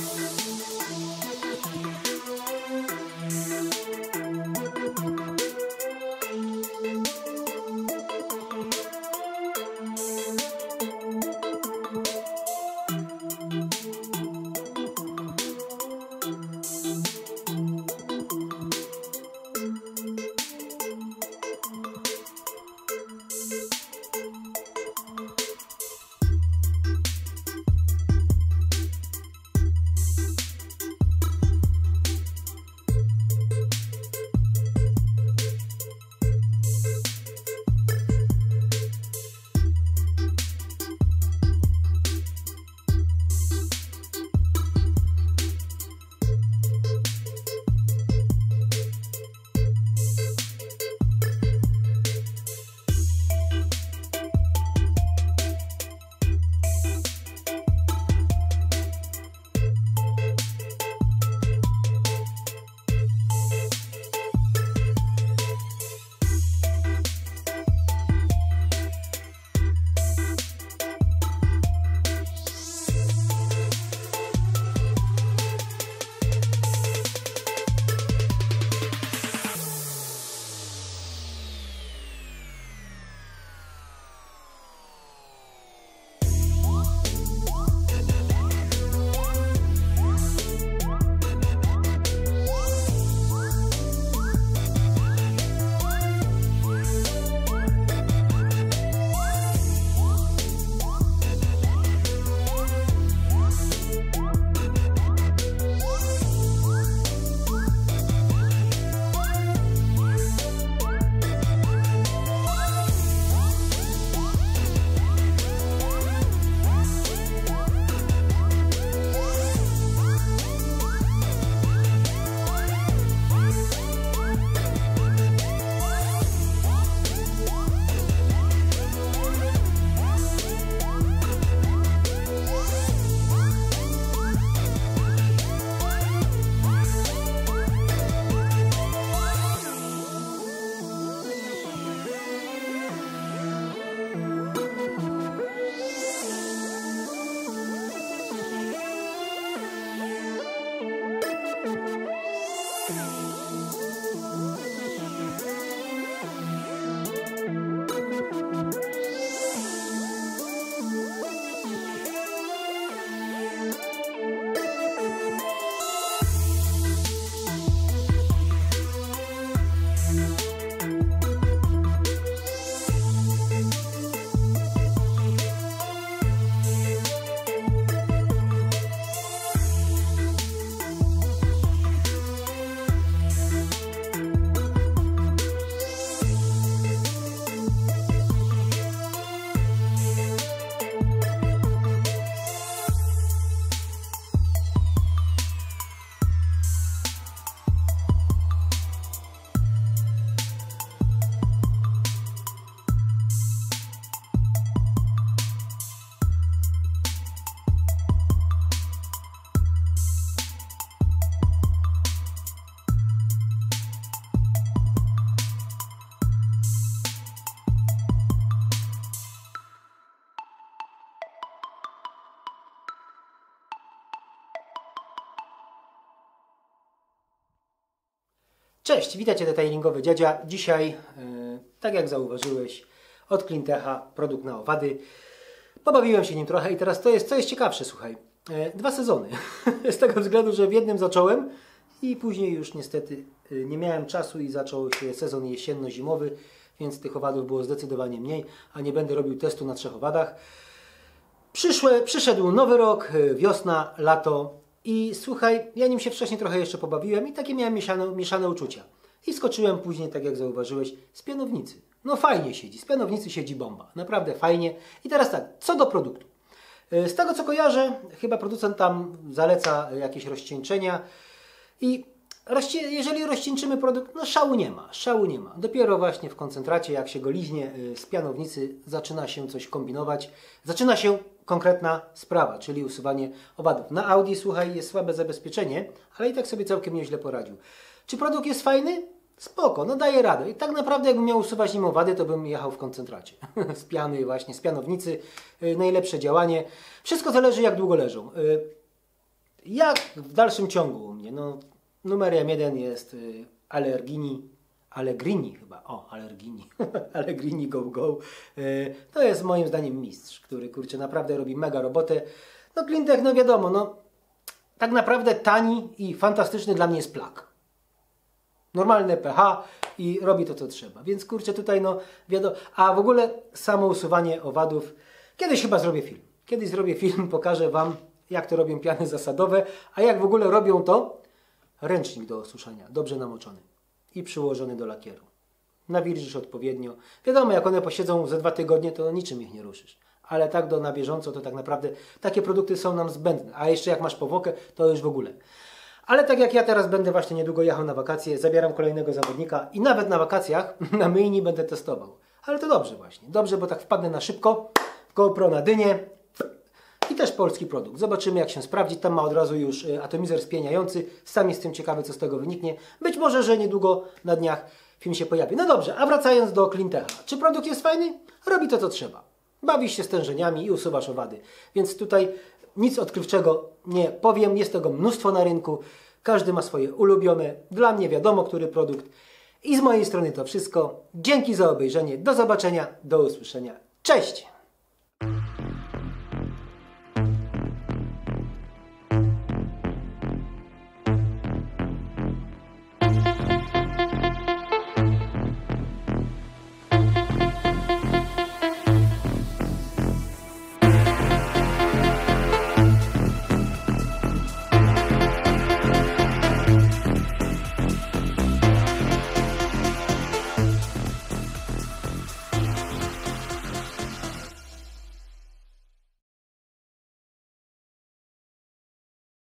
Thank you. Cześć, witajcie detailingowy dziadzia. Dzisiaj, yy, tak jak zauważyłeś, od Clintecha produkt na owady. Pobawiłem się nim trochę i teraz to jest, co jest ciekawsze, słuchaj. Yy, dwa sezony. Z tego względu, że w jednym zacząłem i później już niestety yy, nie miałem czasu i zaczął się sezon jesienno-zimowy, więc tych owadów było zdecydowanie mniej, a nie będę robił testu na trzech owadach. Przyszłe, przyszedł nowy rok, wiosna, lato, i słuchaj, ja nim się wcześniej trochę jeszcze pobawiłem i takie miałem mieszane, mieszane uczucia. I skoczyłem później, tak jak zauważyłeś, z pianownicy. No fajnie siedzi, z pianownicy siedzi bomba. Naprawdę fajnie. I teraz tak, co do produktu. E, z tego co kojarzę, chyba producent tam zaleca jakieś rozcieńczenia i jeżeli rozcieńczymy produkt, no szału nie ma, szału nie ma. Dopiero właśnie w koncentracie, jak się go liźnie y, z pianownicy, zaczyna się coś kombinować, zaczyna się konkretna sprawa, czyli usuwanie owadów. Na Audi, słuchaj, jest słabe zabezpieczenie, ale i tak sobie całkiem nieźle poradził. Czy produkt jest fajny? Spoko, no daje radę. I tak naprawdę jakbym miał usuwać nim owady, to bym jechał w koncentracie. z piany właśnie, z pianownicy. Y, najlepsze działanie. Wszystko zależy jak długo leżą. Y, Jak w dalszym ciągu u mnie? No, numerem jeden jest y, Allergini, Allegrini chyba, o, Allergini, Allegrini Go Go. Y, to jest moim zdaniem mistrz, który kurczę naprawdę robi mega robotę. No Klintech, no wiadomo, no tak naprawdę tani i fantastyczny dla mnie jest plak. Normalne pH i robi to, co trzeba. Więc kurczę, tutaj no wiadomo. A w ogóle samo usuwanie owadów. Kiedyś chyba zrobię film. Kiedyś zrobię film, pokażę Wam, jak to robią piany zasadowe, a jak w ogóle robią to ręcznik do osuszania, dobrze namoczony i przyłożony do lakieru. Nawilżysz odpowiednio. Wiadomo, jak one posiedzą za dwa tygodnie, to niczym ich nie ruszysz. Ale tak do na bieżąco, to tak naprawdę takie produkty są nam zbędne. A jeszcze jak masz powłokę, to już w ogóle. Ale tak jak ja teraz będę właśnie niedługo jechał na wakacje, zabieram kolejnego zawodnika i nawet na wakacjach na myjni będę testował. Ale to dobrze właśnie. Dobrze, bo tak wpadnę na szybko. GoPro na dynie. Też polski produkt. Zobaczymy jak się sprawdzi. Tam ma od razu już y, atomizer spieniający. Sam jestem ciekawy co z tego wyniknie. Być może, że niedługo na dniach film się pojawi. No dobrze, a wracając do Clintecha. Czy produkt jest fajny? Robi to co trzeba. Bawisz się stężeniami i usuwasz owady. Więc tutaj nic odkrywczego nie powiem. Jest tego mnóstwo na rynku. Każdy ma swoje ulubione. Dla mnie wiadomo, który produkt. I z mojej strony to wszystko. Dzięki za obejrzenie. Do zobaczenia. Do usłyszenia. Cześć!